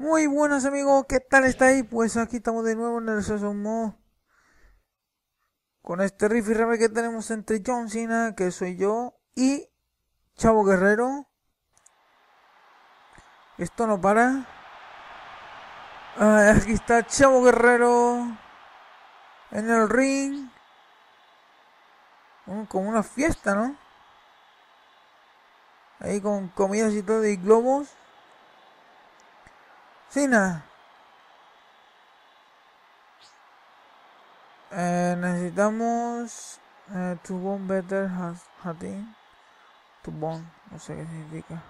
Muy buenas amigos, ¿qué tal estáis? Pues aquí estamos de nuevo en el Sosomo con este riff y que tenemos entre John Cena, que soy yo, y Chavo Guerrero. Esto no para. Ah, aquí está Chavo Guerrero en el ring. Como una fiesta, ¿no? Ahí con comidas y todo y globos. Cena. Eh, necesitamos eh, to bone better hunting. To bone, no sé qué significa.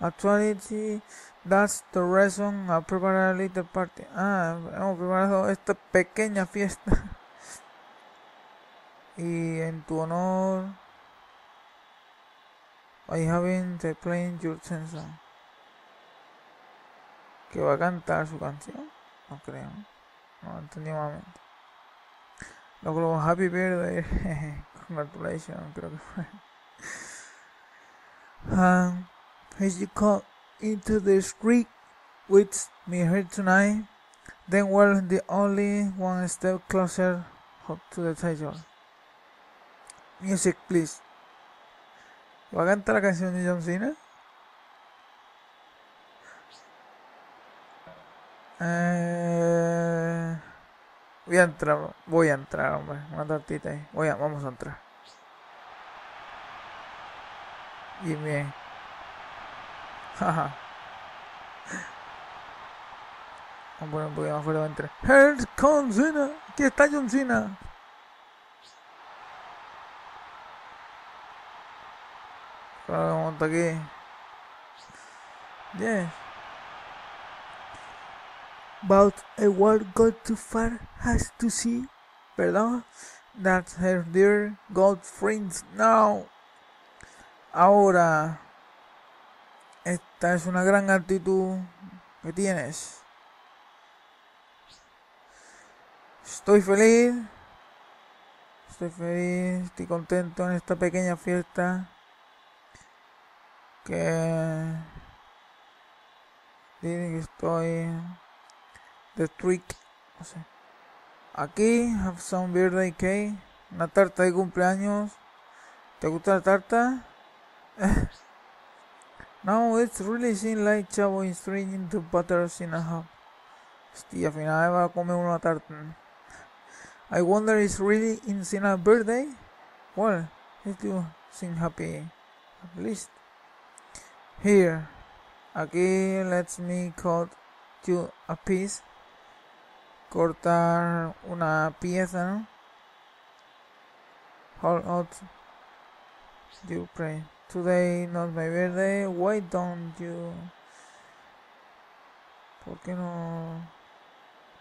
Actuality, that's the reason I prepared a little party. Ah, hemos preparado esta pequeña fiesta. y en tu honor, I haven't playing your song que va a cantar su canción. No creo. No entendí malamente. Luego Happy Birthday. Congratulations, creo que fue. Um, as you come into the street with me here tonight, then we're the only one step closer to the title. Music, please. ¿Va a cantar la canción de John Cena? Eh, voy a entrar, voy a entrar, hombre. Una tortita ahí. Voy a, vamos a entrar. Y bien. Jaja. Vamos a poner un poquito más fuera de entrar. Here's John Cena. Aquí está John Cena. Ahora vamos aquí. Yes. But a world got too far has to see, perdón, that her dear God friends now. Ahora, esta es una gran actitud que tienes. Estoy feliz, estoy feliz, estoy contento en esta pequeña fiesta que que estoy The Trick. No sé. Aquí, have some birthday cake. Una tarta de cumpleaños. ¿Te gusta la tarta? no, it's really seem like Chavo is stringing the butter in a half. Hostia, al final va a comer una tarta. I wonder is really in Sina's birthday? Well, he do seem happy. At least. Here. Aquí, let me cut you a piece cortar una pieza, ¿no? Hold out. You pray. Today not my birthday. Why don't you? ¿Por qué no?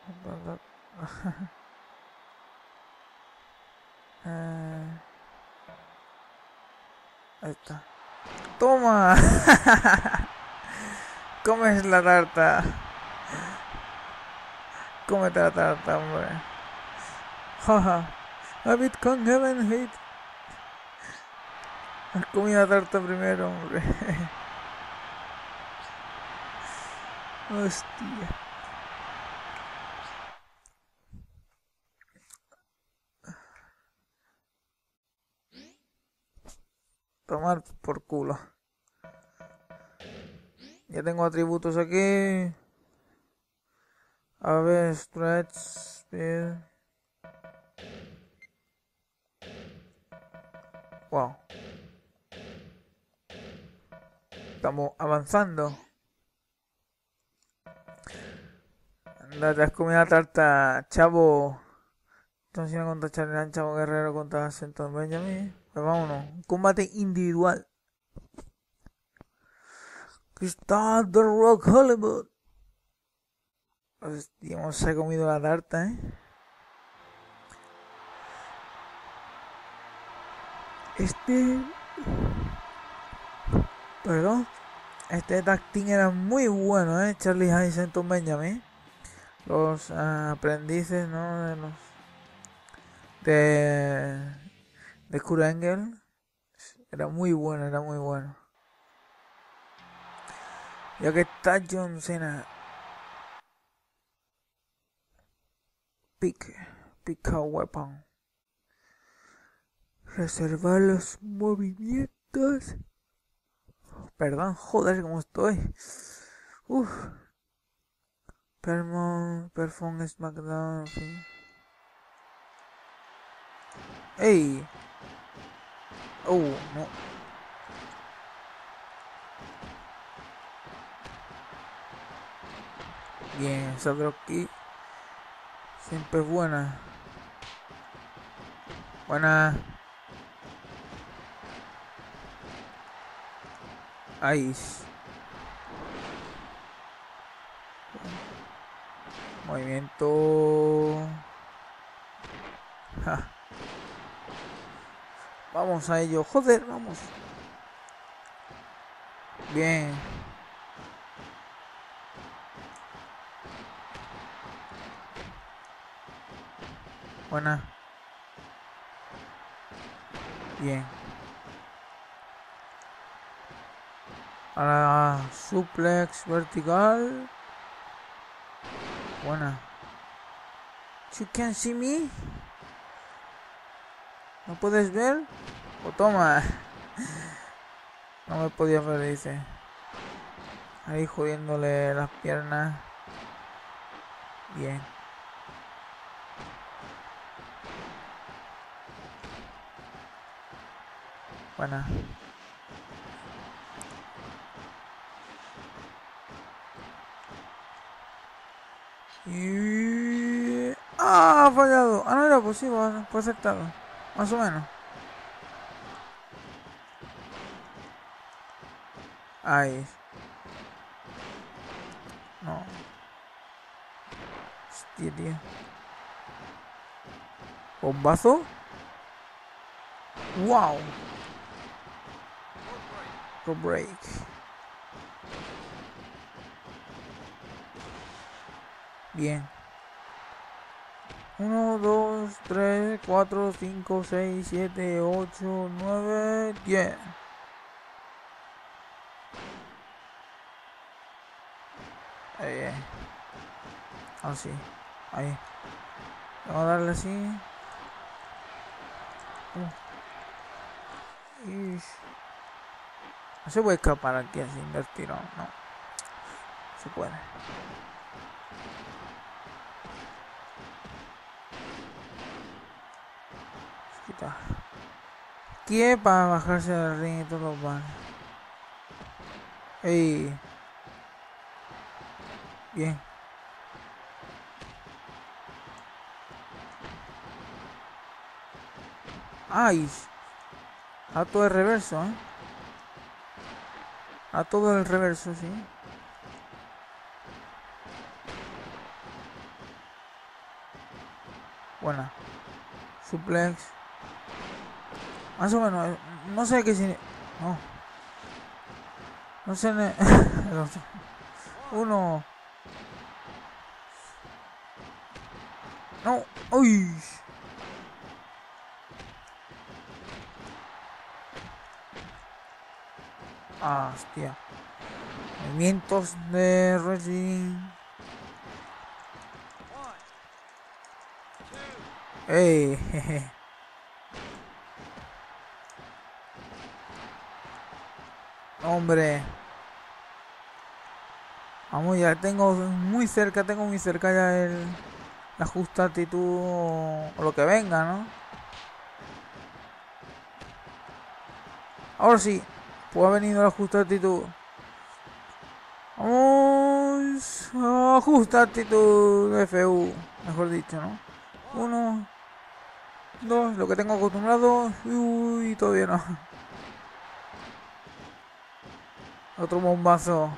eh, ahí está. Toma. Comes la tarta. Cómete la tarta, hombre. Jaja. A bit con heaven hate. Has comido tarta primero, hombre. Hostia. Tomar por culo. Ya tengo atributos aquí. A ver, stretch. Wow. Estamos avanzando. Andate, has comido la tarta, chavo. Entonces contra Charlie Chavo Guerrero contra Centón Benjamin. Pues vámonos. combate individual. Está The Rock Hollywood. Hostia, se ha comido la tarta, ¿eh? Este... Perdón. Este tactín era muy bueno, ¿eh? Charlie Henson Benjamin. Los aprendices, ¿no? De los... De... De Kurt Engel. Era muy bueno, era muy bueno. Ya que está John Cena Pick. Pick a weapon. Reservar los movimientos. Perdón, joder, cómo estoy. Uf. Permon, Perfon, SmackDown. ¡Ey! Oh, no. Bien, esa aquí siempre es buena. Buena. Ice. Movimiento. Vamos a ello. Joder, vamos. Bien. Buena. Bien. Ahora suplex vertical. Buena. You can see me. ¿No puedes ver? O toma. No me podía ver, dice. Ahí jodiéndole las piernas. Bien. Buena. Y... ¡Ah! Ha fallado. Ah, no era posible. Fue aceptado. Más o menos. Ahí. No. Hostia, tío. Bombazo. Wow. Break. Bien. 1, 2, 3, 4, 5, 6, 7, 8, 9, 10. Ahí. Así. Ahí. Vamos a darle así. Uh. No se puede escapar aquí así invertir, no. Se puede. ¿Qué para bajarse del ring y todo van. Ey. Bien. Ay. A todo el reverso, ¿eh? A todo el reverso, sí. Buena. Suplex. Más o menos, no sé qué significa. No. No sé. Uno. No. Uy. Ah, hostia. Movimientos de wrestling. Ey, jeje. Hombre. Vamos, ya tengo muy cerca, tengo muy cerca ya el, la justa actitud o, lo que venga, ¿no? Ahora sí, pues ha venido la justa actitud. Vamos a justa actitud FU, mejor dicho, ¿no? Uno, dos, lo que tengo acostumbrado. Uy, todavía no. Otro bombazo.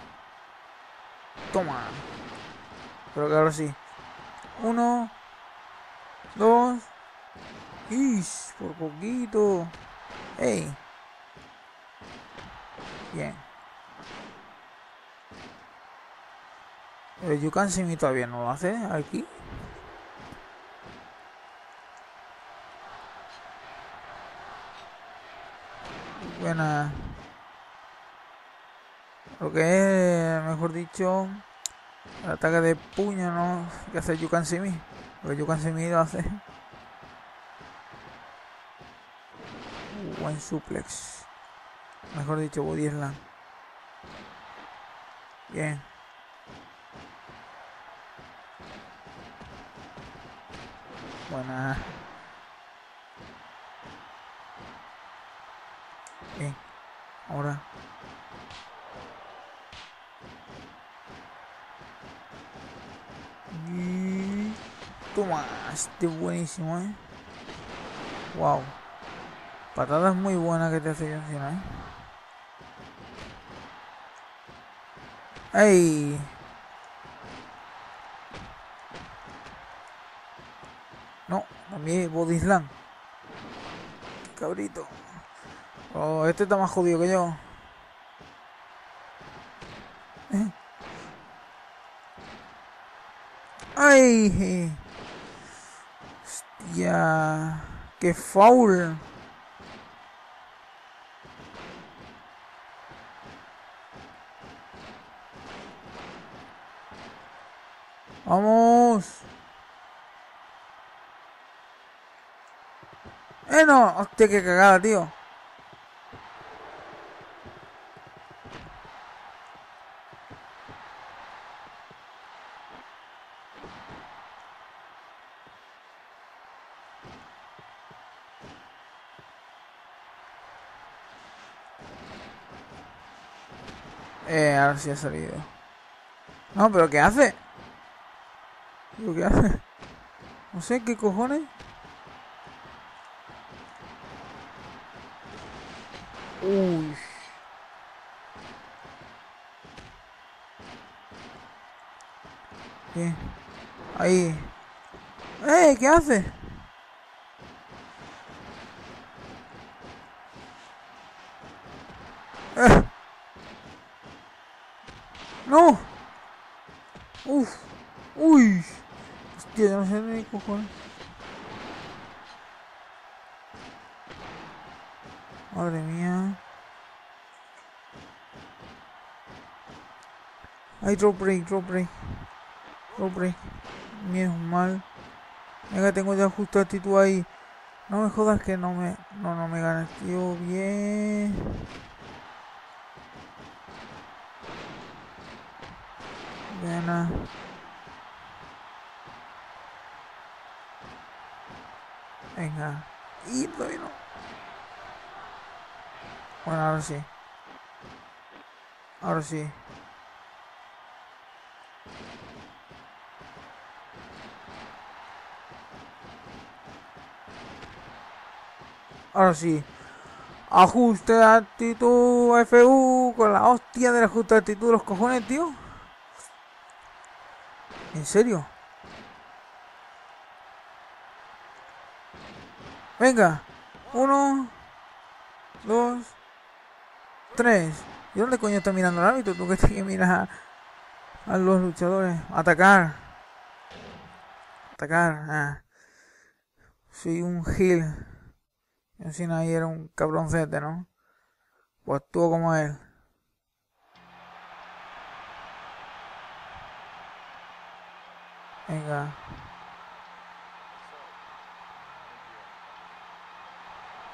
Toma. Pero que ahora sí. Uno. Dos. Ish, por poquito. Ey. Bien. El Yukan Simi todavía no lo hace aquí. Buena lo que es, mejor dicho, el ataque de puño, ¿no? Que hace Yukan Simi. Pero yo Casemiro hace. Buen suplex. Mejor dicho, body slam. Bien. Buena. Bien. Ahora. Y... Toma. Este buenísimo, eh. Wow. Patadas muy buenas que te hace encima, eh. ¡Ey! No, también body slam. Cabrito. Oh, este está más jodido que yo. Eh. ¡Ay! Hostia. ¡Qué foul! ¡Vamos! ¡Eh, no! ¡Hostia, qué cagada, tío! Eh, ahora sí ha salido. No, pero ¿qué hace? Digo, ¿qué hace? No sé, ¿qué cojones? Uy. Bien. Ahí. ¡Eh! ¿Qué hace? ¡Eh! ¡No! ¡Uf! ¡Uy! Hostia, no sé ni cojones. Madre mía. Ay, drop break, drop break. Drop break. Menos mal. Venga, tengo ya justo actitud ahí. No me jodas que no me... No, no me ganas, tío. Bien. Buena. Venga. Y todavía no. Bueno, ahora sí. Ahora sí. Ahora sí. Ajuste de actitud FU con la hostia del ajuste de actitud de los cojones, tío. ¿En serio? Venga. Uno. Dos. Tres. ¿Y dónde coño está mirando el árbitro? Tú que te que miras a, los luchadores. Atacar. Atacar. Ah. Soy un gil. Encina ahí era un cabroncete, ¿no? Pues actúo como él. Venga.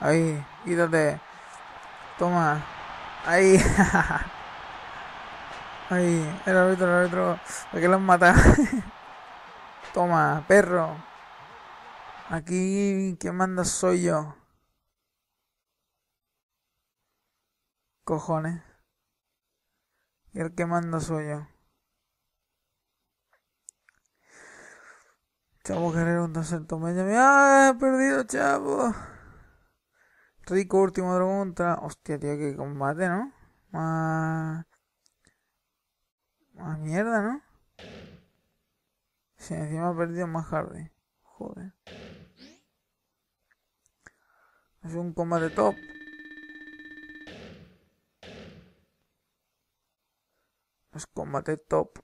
Ahí, quítate. Toma. Ahí. Ahí, el árbitro, el árbitro. ¿Por qué lo han matado? Toma, perro. Aquí quien manda soy yo. Cojones. Y el que manda soy yo. Chavo Guerrero, un tercer me ¡Ah! Perdido, chavo. Rico, último pregunta. Hostia, tío, que combate, ¿no? Más. Más mierda, ¿no? Si encima ha perdido más Hardy. Joder. Es un combate top. Es combate top.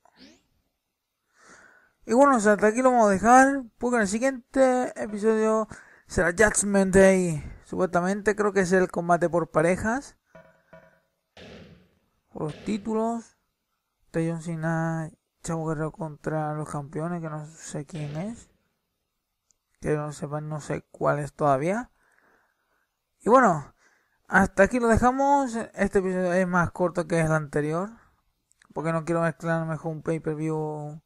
Y bueno, hasta aquí lo vamos a dejar. Porque en el siguiente episodio será Judgment Day. Supuestamente creo que es el combate por parejas. Por los títulos. De John Chavo Guerrero contra los campeones, que no sé quién es. Que no sepan, no sé cuál es todavía. Y bueno, hasta aquí lo dejamos. Este episodio es más corto que el anterior. Porque no quiero mezclar mejor un pay-per-view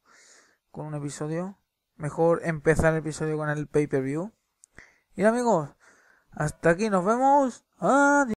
con un episodio. Mejor empezar el episodio con el pay-per-view. Y amigos, hasta aquí nos vemos. Adiós.